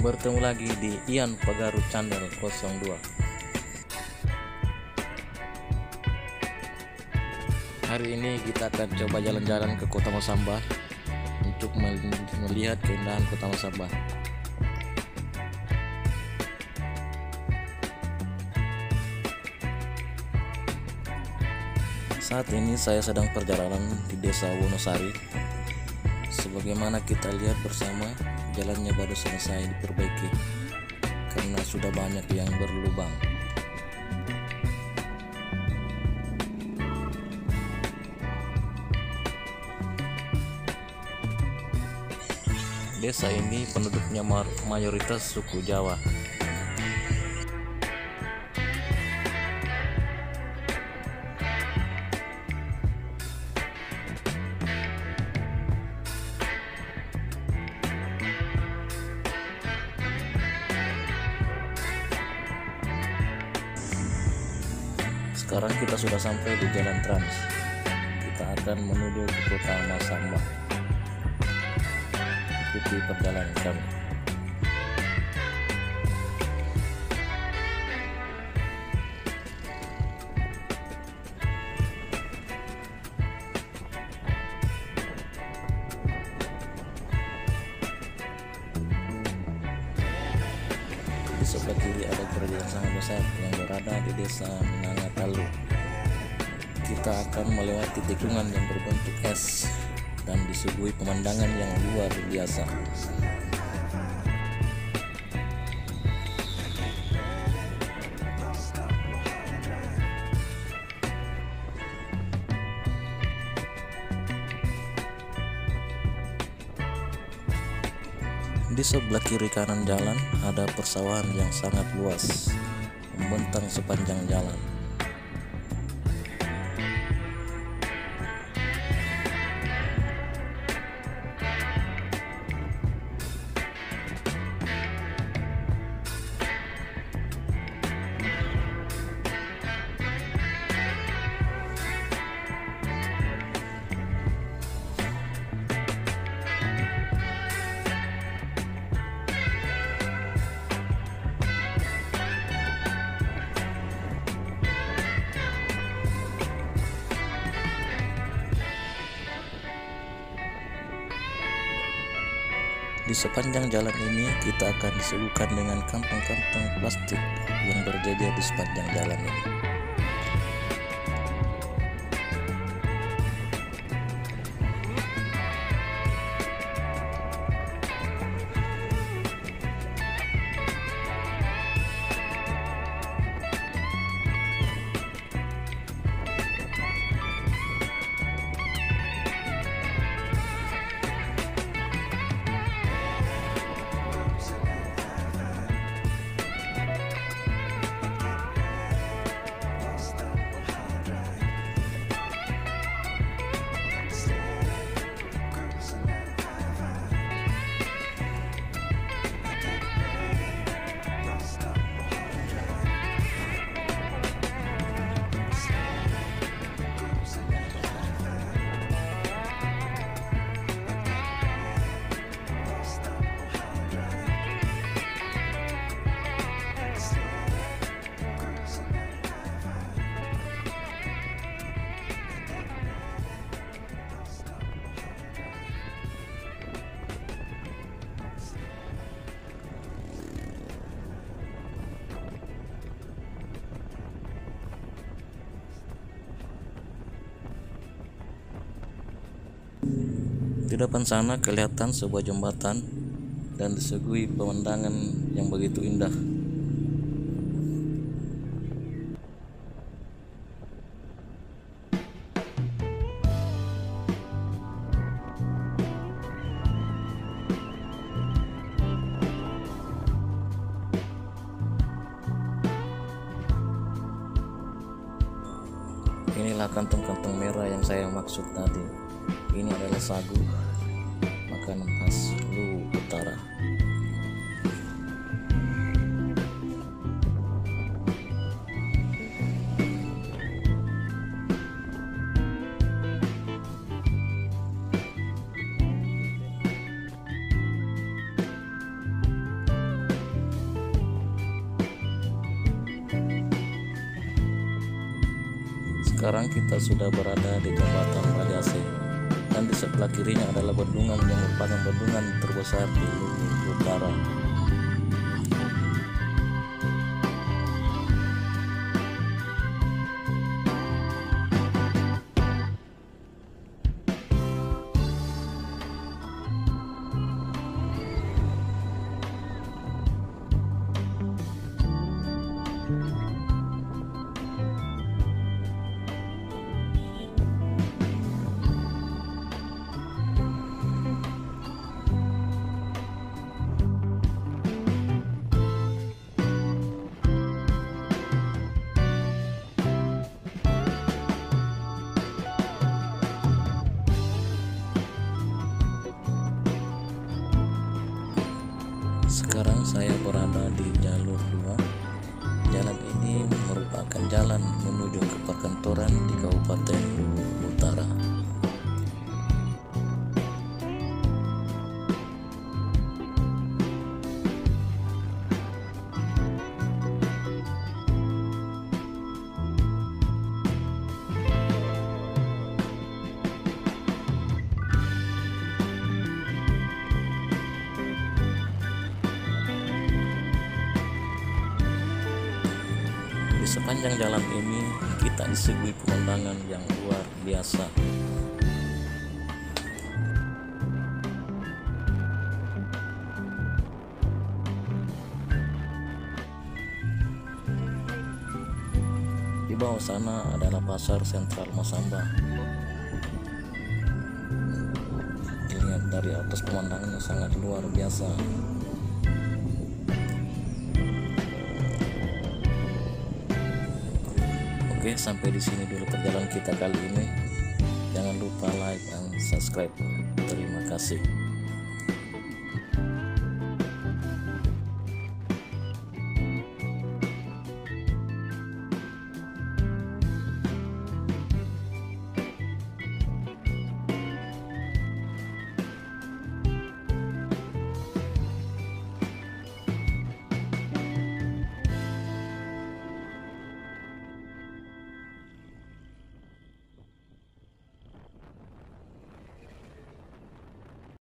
bertemu lagi di Ian Pagaru Channel 02 Hari ini kita akan coba jalan-jalan ke kota Masamba Untuk melihat keindahan kota Masamba. Saat ini saya sedang perjalanan di desa Wonosari Sebagaimana kita lihat bersama jalannya baru selesai diperbaiki karena sudah banyak yang berlubang. Desa ini penduduknya mayoritas suku Jawa. Sekarang kita sudah sampai di Jalan Trans. Kita akan menuju ke kota Masamba. Ikuti perjalanan kami. Sebelah kiri ada gereja sangat besar yang berada di desa Minangatalu. Kita akan melewati tikungan yang berbentuk es dan disuguhi pemandangan yang luar biasa. Di sebelah kiri kanan jalan ada persawahan yang sangat luas, membentang sepanjang jalan. Di sepanjang jalan ini kita akan disuguhkan dengan kantong-kantong plastik yang berjejer di sepanjang jalan ini. Di depan sana kelihatan sebuah jembatan dan disuguhi pemandangan yang begitu indah. Inilah kantong-kantong merah yang saya maksud tadi. Ini adalah sagu, makanan khas lu Utara. Sekarang kita sudah berada di Jembatan Raja Seo dan di sebelah kirinya adalah bendungan yang merupakan bendungan terbesar di Utara. Berada di jalur 2. Jalan ini merupakan jalan menuju ke perkantoran di Kabupaten sepanjang jalan ini kita disuguhi pemandangan yang luar biasa. Di bawah sana adalah pasar sentral Masamba. Lihat dari atas pemandangannya sangat luar biasa. Oke, sampai di sini dulu perjalanan kita kali ini. Jangan lupa like dan subscribe. Terima kasih.